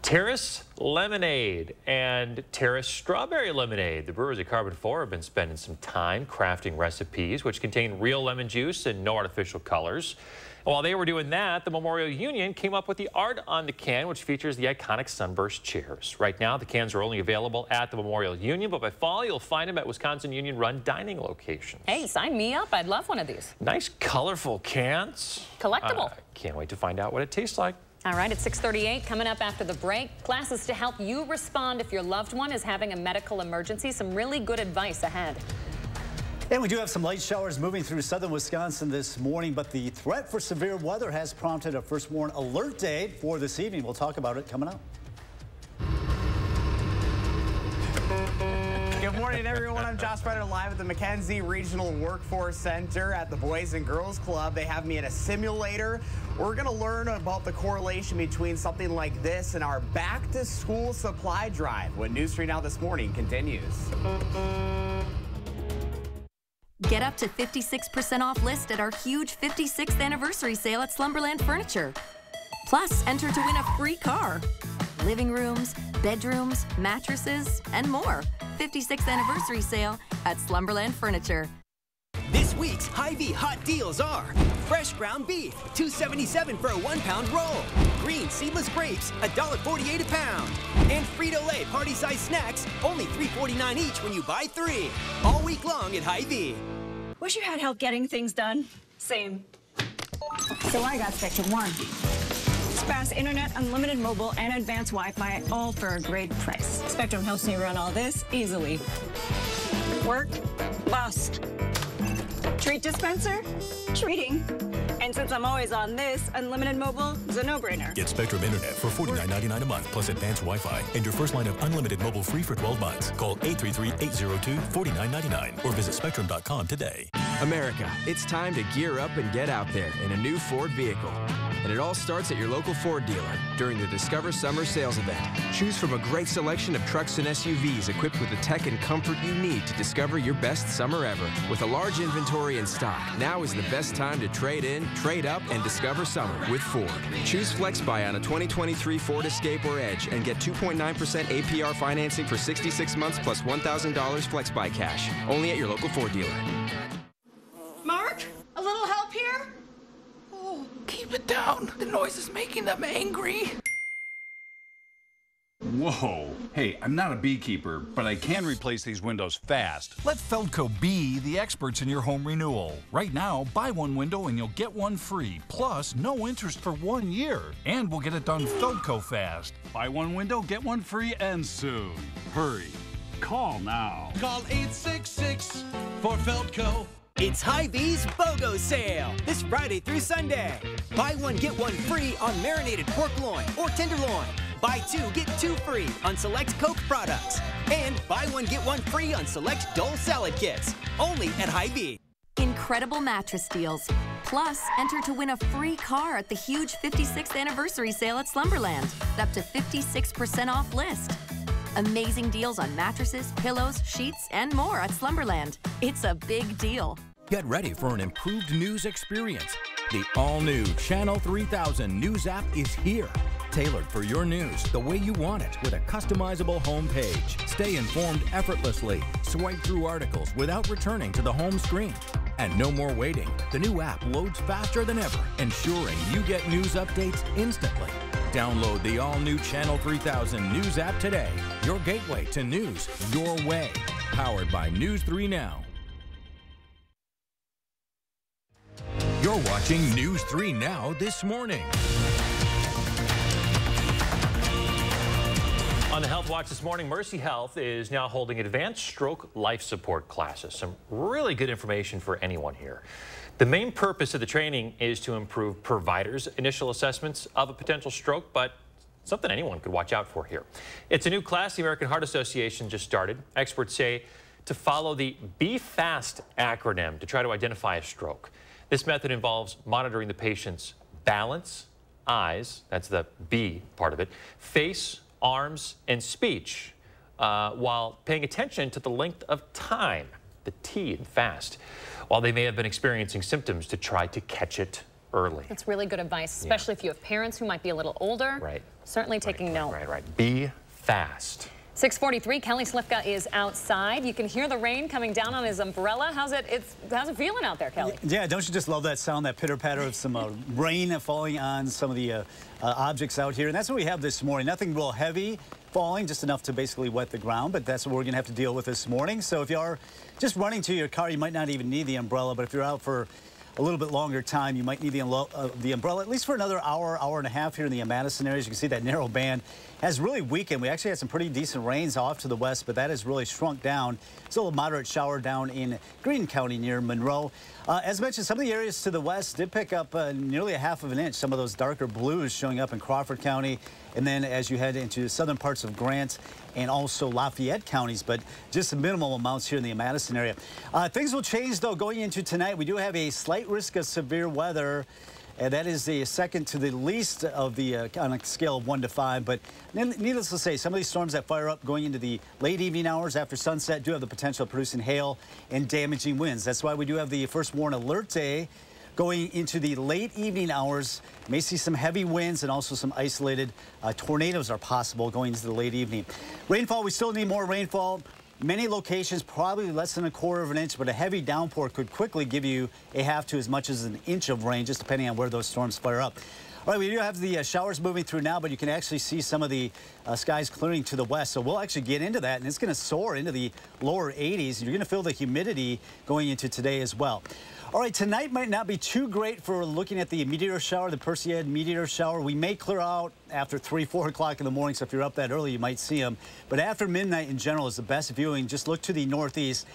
Terrace Lemonade and Terrace Strawberry Lemonade. The brewers at Karben4 have been spending some time crafting recipes which contain real lemon juice and no artificial colors. And while they were doing that, the Memorial Union came up with the art on the can, which features the iconic Sunburst chairs. Right now, the cans are only available at the Memorial Union, but by fall, you'll find them at Wisconsin Union-run dining locations. Hey, sign me up. I'd love one of these. Nice, colorful cans. Collectible. Uh, can't wait to find out what it tastes like. All right, it's 638 coming up after the break. Classes to help you respond if your loved one is having a medical emergency. Some really good advice ahead. And we do have some light showers moving through southern Wisconsin this morning, but the threat for severe weather has prompted a first warn alert day for this evening. We'll talk about it coming up. Good morning, everyone. I'm Josh Spreiter live at the McKenzie Regional Workforce Center at the Boys and Girls Club. They have me in a simulator. We're going to learn about the correlation between something like this and our back to school supply drive when News 3 Now this morning continues. Get up to 56% off list at our huge 56th anniversary sale at Slumberland Furniture. Plus, enter to win a free car. Living rooms, bedrooms, mattresses, and more. 56th anniversary sale at Slumberland Furniture. This week's Hy-Vee hot deals are fresh ground beef, $2.77 for a one pound roll. Green seedless grapes, $1.48 a pound. And Frito-Lay party size snacks, only $3.49 each when you buy three. All week long at Hy-Vee. Wish you had help getting things done. Same. So I got Spectrum One. Fast internet, unlimited mobile, and advanced Wi-Fi, all for a great price. Spectrum helps me run all this easily. Work, bust. Treat dispenser, treating. And since I'm always on this, unlimited mobile is a no-brainer. Get Spectrum Internet for $49.99 a month plus advanced Wi-Fi and your first line of unlimited mobile free for 12 months. Call 833-802-4999 or visit spectrum.com today. America, it's time to gear up and get out there in a new Ford vehicle. And it all starts at your local Ford dealer during the Discover Summer Sales Event. Choose from a great selection of trucks and SUVs equipped with the tech and comfort you need to discover your best summer ever. With a large inventory in stock, now is the best time to trade in, trade up, and discover summer with Ford. Choose FlexBuy on a 2023 Ford Escape or Edge and get 2.9% APR financing for 66 months plus $1,000 FlexBuy cash. Only at your local Ford dealer. Mark, a little help here? Oh, keep it down. The noise is making them angry. Whoa. Hey, I'm not a beekeeper, but I can replace these windows fast. Let Feldco be the experts in your home renewal. Right now, buy one window and you'll get one free, plus no interest for one year. And we'll get it done Feldco fast. Buy one window, get one free, and soon. Hurry. Call now. Call 866 for Feldco. It's Hy-Vee's BOGO sale this Friday through Sunday. Buy one, get one free on marinated pork loin or tenderloin. Buy two, get two free on select Coke products. And buy one, get one free on select Dole salad kits. Only at Hy-Vee. Incredible mattress deals. Plus, enter to win a free car at the huge 56th anniversary sale at Slumberland. Up to 56% off list. Amazing deals on mattresses, pillows, sheets, and more at Slumberland. It's a big deal. Get ready for an improved news experience. The all new Channel 3000 news app is here. Tailored for your news the way you want it with a customizable homepage. Stay informed effortlessly. Swipe through articles without returning to the home screen. And no more waiting. The new app loads faster than ever, ensuring you get news updates instantly. Download the all new Channel 3000 news app today. Your gateway to news your way. Powered by News 3 Now. You're watching News 3 Now this morning. On the Health Watch this morning, Mercy Health is now holding advanced stroke life support classes. Some really good information for anyone here. The main purpose of the training is to improve providers' initial assessments of a potential stroke, but something anyone could watch out for here. It's a new class the American Heart Association just started. Experts say to follow the Be Fast acronym to try to identify a stroke. This method involves monitoring the patient's balance, eyes, that's the B part of it, face, arms, and speech, uh, while paying attention to the length of time, the T in fast, while they may have been experiencing symptoms to try to catch it early. That's really good advice, especially if you have parents who might be a little older. Right. Certainly taking note. Right, right. Be fast. 643, Kelly Slifka is outside. You can hear the rain coming down on his umbrella. How's it, it's, how's it feeling out there, Kelly? Yeah, don't you just love that sound, that pitter-patter of some uh, rain falling on some of the uh, uh, objects out here? And that's what we have this morning. Nothing real heavy falling, just enough to basically wet the ground, but that's what we're going to have to deal with this morning. So if you are just running to your car, you might not even need the umbrella, but if you're out for a little bit longer time, you might need the, uh, the umbrella at least for another hour, hour and a half here in the Madison area. As you can see, that narrow band has really weakened. We actually had some pretty decent rains off to the west, but that has really shrunk down. Still a moderate shower down in Greene County near Monroe. Uh, as mentioned, some of the areas to the west did pick up uh, nearly a half of an inch. Some of those darker blues showing up in Crawford County. And then as you head into the southern parts of Grant and also Lafayette counties, but just minimal amounts here in the Madison area. Uh, things will change, though, going into tonight. We do have a slight risk of severe weather And that is the second to the least of the uh, on a scale of one to five. But needless to say, some of these storms that fire up going into the late evening hours after sunset do have the potential of producing hail and damaging winds. That's why we do have the first warn alert day going into the late evening hours. May see some heavy winds and also some isolated uh, tornadoes are possible going into the late evening. Rainfall, we still need more rainfall. Many locations probably less than a quarter of an inch, but a heavy downpour could quickly give you a half to as much as an inch of rain, just depending on where those storms fire up. All right, we do have the uh, showers moving through now, but you can actually see some of the uh, skies clearing to the west. So we'll actually get into that, and it's going to soar into the lower 80s. You're going to feel the humidity going into today as well. All right, tonight might not be too great for looking at the meteor shower, the Perseid meteor shower. We may clear out after 3, 4 o'clock in the morning, so if you're up that early, you might see them. But after midnight in general is the best viewing. Just look to the northeast.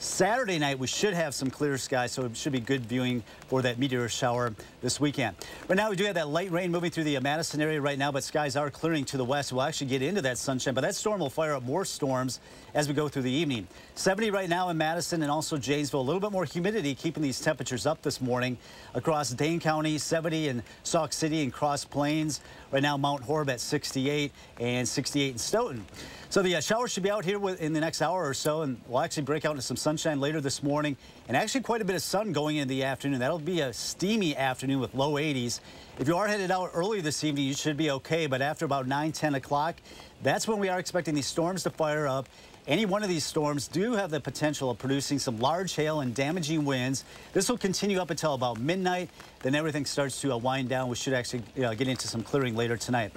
Saturday night, we should have some clear skies, so it should be good viewing for that meteor shower this weekend. Right now, we do have that light rain moving through the Madison area right now, but skies are clearing to the west. We'll actually get into that sunshine, but that storm will fire up more storms as we go through the evening. 70 right now in Madison and also Janesville. A little bit more humidity keeping these temperatures up this morning across Dane County, 70 in Sauk City and Cross Plains. Right now, Mount Horeb at 68 and 68 in Stoughton. So the uh, shower should be out here in the next hour or so, and we'll actually break out into some sunshine later this morning, and actually quite a bit of sun going into the afternoon. That'll be a steamy afternoon with low 80s. If you are headed out early this evening, you should be okay, but after about 9, 10 o'clock, that's when we are expecting these storms to fire up any one of these storms do have the potential of producing some large hail and damaging winds. This will continue up until about midnight. Then everything starts to uh, wind down. We should actually uh, get into some clearing later tonight.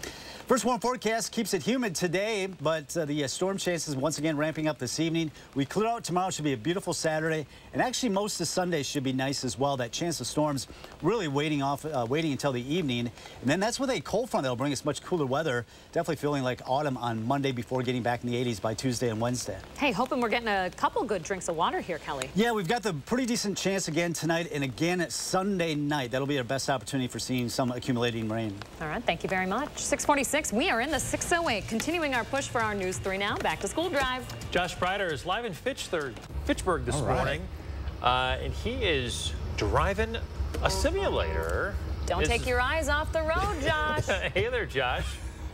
First warn forecast keeps it humid today, but uh, the uh, storm chances once again ramping up this evening. We clear out tomorrow. Should be a beautiful Saturday, and actually most of Sunday should be nice as well. That chance of storms really waiting off, uh, waiting until the evening, and then that's with a cold front that'll bring us much cooler weather. Definitely feeling like autumn on Monday before getting back in the 80s by Tuesday and Wednesday. Hey, hoping we're getting a couple good drinks of water here, Kelly. Yeah, we've got the pretty decent chance again tonight, and again at Sunday night. That'll be our best opportunity for seeing some accumulating rain. All right, thank you very much. 646, we are in the 608, continuing our push for our News 3 now. Back to school drive. Josh Spreiter is live in Fitchburg, Fitchburg this right. morning, uh, and he is driving a simulator. Don't take your eyes off the road, Josh. hey there, Josh.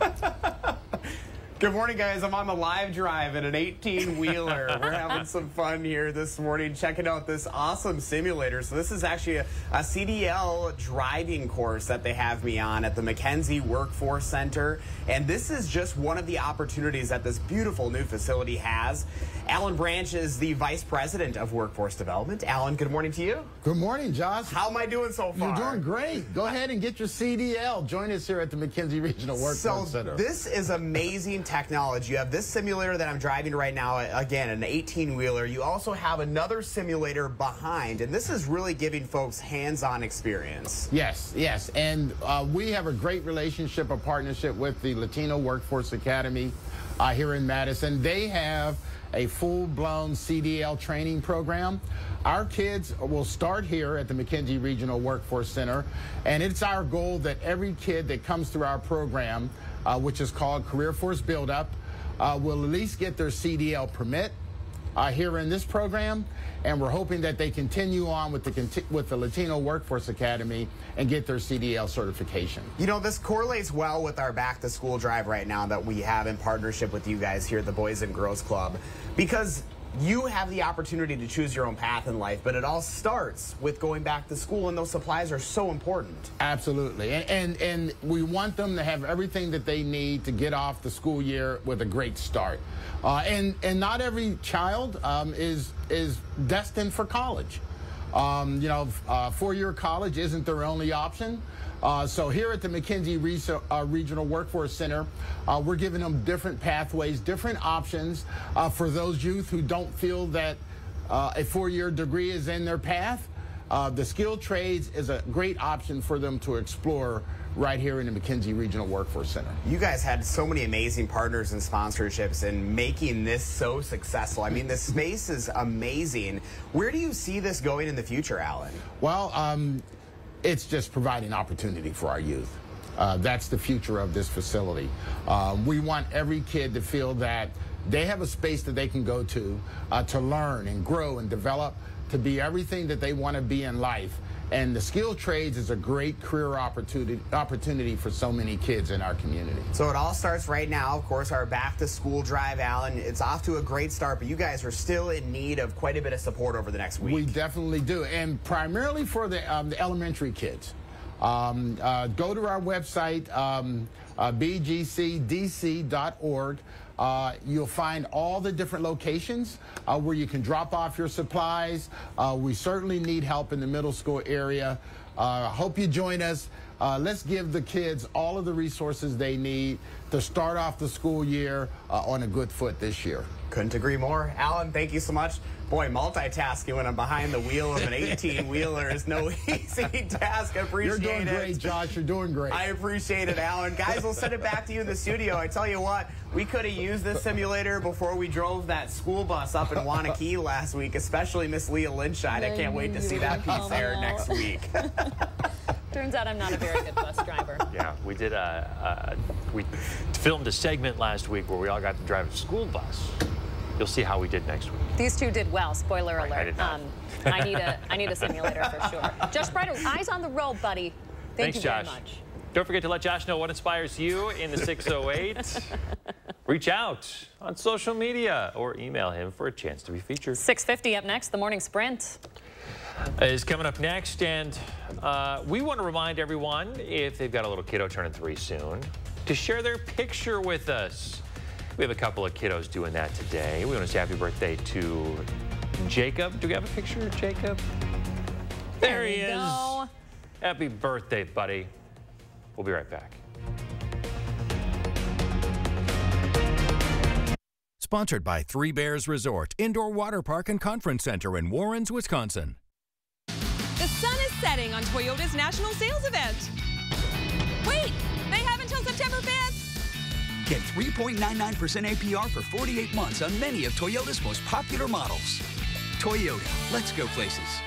Good morning, guys. I'm on the live drive in an 18-wheeler. We're having some fun here this morning, checking out this awesome simulator. So this is actually a, a, CDL driving course that they have me on at the McKenzie Workforce Center. And this is just one of the opportunities that this beautiful new facility has. Alan Branch is the Vice President of Workforce Development. Alan, good morning to you. Good morning, Josh. How am I doing so far? You're doing great. Go ahead and get your CDL. Join us here at the McKenzie Regional Workforce so Center. this is amazing technology. You have this simulator that I'm driving right now, again, an 18-wheeler. You also have another simulator behind, and this is really giving folks hands-on experience. Yes, yes, and uh, we have a great relationship, a partnership with the Latino Workforce Academy uh, here in Madison. They have a full-blown CDL training program. Our kids will start here at the McKenzie Regional Workforce Center, and it's our goal that every kid that comes through our program, uh, which is called Career Force Build Up, uh, will at least get their CDL permit uh, here in this program, and we're hoping that they continue on with the with the Latino Workforce Academy and get their CDL certification. You know, this correlates well with our back to school drive right now that we have in partnership with you guys here at the Boys and Girls Club because you have the opportunity to choose your own path in life, but it all starts with going back to school, and those supplies are so important. Absolutely, and and, and we want them to have everything that they need to get off the school year with a great start. Uh, and and not every child um, is is destined for college. Um, you know, uh, four-year college isn't their only option. Uh, so here at the McKenzie uh, Regional Workforce Center, uh, we're giving them different pathways, different options uh, for those youth who don't feel that uh, a four-year degree is in their path. The skilled trades is a great option for them to explore right here in the McKenzie Regional Workforce Center. You guys had so many amazing partners and sponsorships in making this so successful. I mean, the space is amazing. Where do you see this going in the future, Alan? Well, um, it's just providing opportunity for our youth. Uh, that's the future of this facility. Uh, we want every kid to feel that they have a space that they can go to uh, to learn and grow and develop to be everything that they want to be in life And the skilled trades is a great career opportunity opportunity for so many kids in our community. So it all starts right now. Of course, our back to school drive, Alan. It's off to a great start, but you guys are still in need of quite a bit of support over the next week. We definitely do, and primarily for the, um, the elementary kids. Um, uh, go to our website, um, uh, bgcdc.org. Uh, you'll find all the different locations uh, where you can drop off your supplies. Uh, we certainly need help in the middle school area. Uh, hope you join us. Uh, let's give the kids all of the resources they need to start off the school year uh, on a good foot this year. Couldn't agree more. Alan, thank you so much. Boy, multitasking when I'm behind the wheel of an 18 wheeler is no easy task. I appreciate You're doing it. great, Josh. You're doing great. I appreciate it, Alan. Guys, we'll send it back to you in the studio. I tell you what, we could have used this simulator before we drove that school bus up in Waunakee last week, especially Miss Leah Linscheid. I can't wait to see that piece there next week. Turns out I'm not a very good bus driver. Yeah, we did a, a we filmed a segment last week where we all got to drive a school bus. You'll see how we did next week. These two did well. Spoiler Right, I alert. did not. Um, I need a I need a simulator for sure. Josh Spreiter, eyes on the road, buddy. Thank Thanks, you Josh. very much. Don't forget to let Josh know what inspires you in the 608. Reach out on social media or email him for a chance to be featured. 650 up next, the morning sprint. Is coming up next, and uh, we want to remind everyone, if they've got a little kiddo turning three soon, to share their picture with us. We have a couple of kiddos doing that today. We want to say happy birthday to Jacob. Do we have a picture of Jacob? There, he is. go. Happy birthday, buddy. We'll be right back. Sponsored by Three Bears Resort, Indoor Water Park and Conference Center in Warrens, Wisconsin. The sun is setting on Toyota's national sales event. Wait, they have until September 5th. Get 3.99% APR for 48 months on many of Toyota's most popular models. Toyota, let's go places.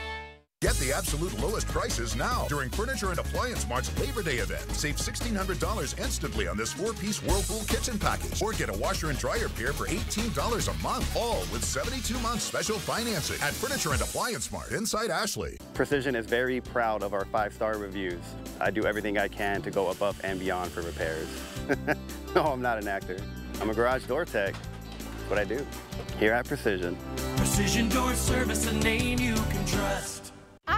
Get the absolute lowest prices now during Furniture and Appliance Mart's Labor Day event. Save $1,600 instantly on this four-piece Whirlpool kitchen package. Or get a washer and dryer pair for $18 a month. All with 72-month special financing at Furniture and Appliance Mart inside Ashley. Precision is very proud of our five-star reviews. I do everything I can to go above and beyond for repairs. no, I'm not an actor. I'm a garage door tech. That's what I do. Here at Precision. Precision Door Service, a name you can trust.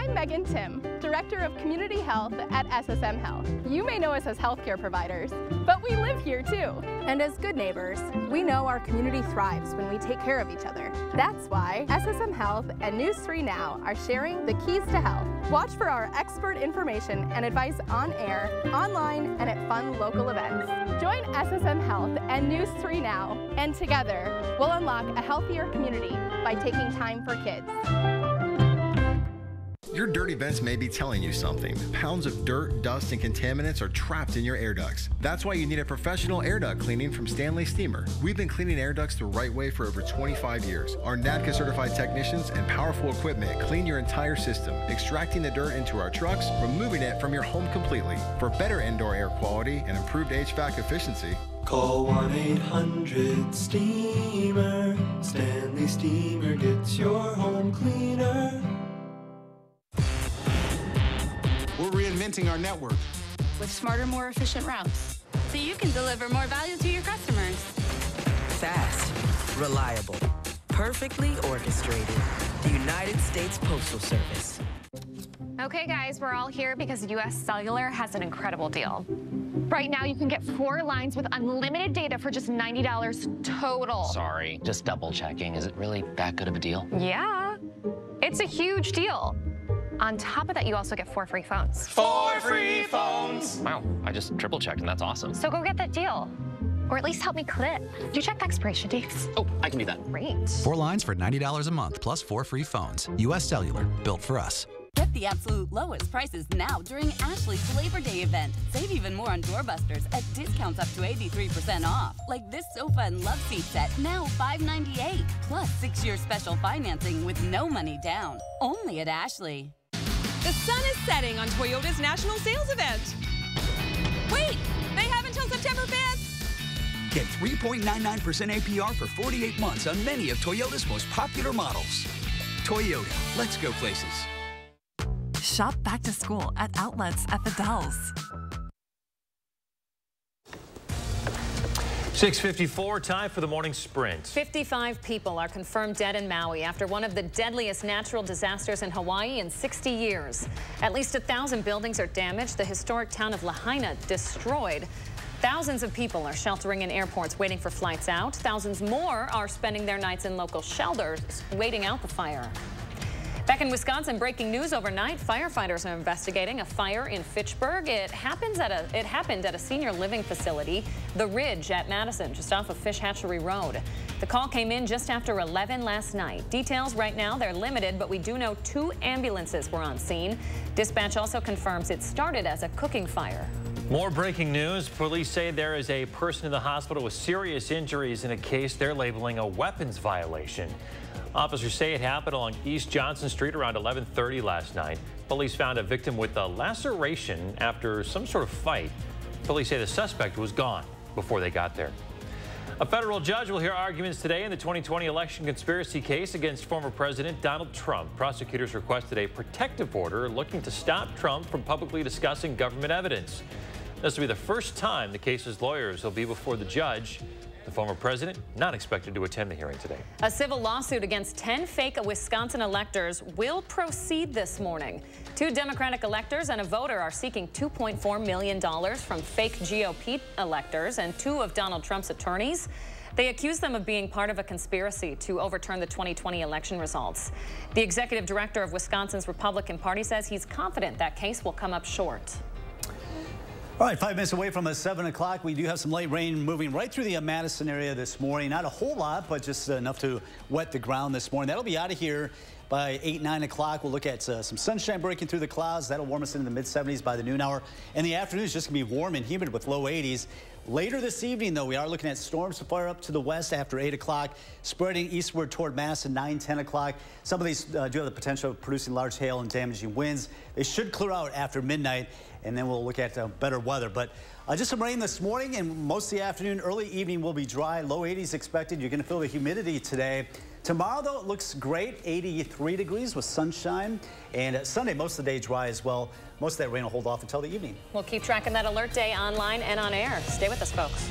I'm Megan Tim, Director of Community Health at SSM Health. You may know us as healthcare providers, but we live here too. And as good neighbors, we know our community thrives when we take care of each other. That's why SSM Health and News 3 Now are sharing the keys to health. Watch for our expert information and advice on air, online, and at fun local events. Join SSM Health and News 3 Now, and together we'll unlock a healthier community by taking time for kids. Your dirty vents may be telling you something. Pounds of dirt, dust, and contaminants are trapped in your air ducts. That's why you need a professional air duct cleaning from Stanley Steamer. We've been cleaning air ducts the right way for over 25 years. Our NADCA certified technicians and powerful equipment clean your entire system, extracting the dirt into our trucks, removing it from your home completely. For better indoor air quality and improved HVAC efficiency, Call 1 800 Steamer. Stanley Steamer gets your home cleaner. We're reinventing our network. with smarter, more efficient routes. So you can deliver more value to your customers. Fast, reliable, perfectly orchestrated. The United States Postal Service. Okay, guys, we're all here because US Cellular has an incredible deal. Right now, you can get four lines with unlimited data for just $90 total. Sorry, just double checking. Is it really that good of a deal? Yeah, it's a huge deal. On top of that, you also get four free phones. Four free phones! Wow, I just triple checked and that's awesome. So go get that deal. Or at least help me clip. Do you check the expiration dates? Oh, I can do that. Great. Four lines for $90 a month plus four free phones. U.S. Cellular, built for us. Get the absolute lowest prices now during Ashley's Labor Day event. Save even more on doorbusters at discounts up to 83% off. Like this sofa and love seat set, now 598. Plus six year special financing with no money down. Only at Ashley. The sun is setting on Toyota's national sales event. Wait, they have until September 5th. Get 3.99% APR for 48 months on many of Toyota's most popular models. Toyota, let's go places. Shop back to school at outlets at the Dells. 654, time for the morning sprint. 55 people are confirmed dead in Maui after one of the deadliest natural disasters in Hawaii in 60 years. At least a thousand buildings are damaged, the historic town of Lahaina destroyed. Thousands of people are sheltering in airports waiting for flights out. Thousands more are spending their nights in local shelters waiting out the fire. Back in Wisconsin, breaking news overnight. Firefighters are investigating a fire in Fitchburg. It happens at a it happened at a senior living facility, The Ridge at Madison, just off of Fish Hatchery Road. The call came in just after 11 last night. Details right now, they're limited, but we do know two ambulances were on scene. Dispatch also confirms it started as a cooking fire. More breaking news. Police say there is a person in the hospital with serious injuries in a case they're labeling a weapons violation. Officers say it happened along East Johnson Street around 1130 last night. Police found a victim with a laceration after some sort of fight. Police say the suspect was gone before they got there. A federal judge will hear arguments today in the 2020 election conspiracy case against former President Donald Trump. Prosecutors requested a protective order looking to stop Trump from publicly discussing government evidence. This will be the first time the case's lawyers will be before the judge. The former president not expected to attend the hearing today. A civil lawsuit against 10 fake Wisconsin electors will proceed this morning. Two Democratic electors and a voter are seeking $2.4 million from fake GOP electors and two of Donald Trump's attorneys. They accuse them of being part of a conspiracy to overturn the 2020 election results. The executive director of Wisconsin's Republican Party says he's confident that case will come up short. All right, five minutes away from the 7 o'clock. We do have some light rain moving right through the Madison area this morning. Not a whole lot, but just enough to wet the ground this morning. That'll be out of here by 8, 9 o'clock. We'll look at uh, some sunshine breaking through the clouds. That'll warm us into the mid-70s by the noon hour. And the afternoon is just going to be warm and humid with low 80s. Later this evening, though, we are looking at storms to fire up to the west after 8 o'clock, spreading eastward toward Madison 9, 10 o'clock. Some of these uh, do have the potential of producing large hail and damaging winds. They should clear out after midnight and then we'll look at uh, better weather. But uh, just some rain this morning and most of the afternoon, early evening will be dry. Low 80s expected. You're going to feel the humidity today. Tomorrow, though, it looks great, 83 degrees with sunshine. And uh, Sunday, most of the day dry as well. Most of that rain will hold off until the evening. We'll keep tracking that alert day online and on air. Stay with us, folks.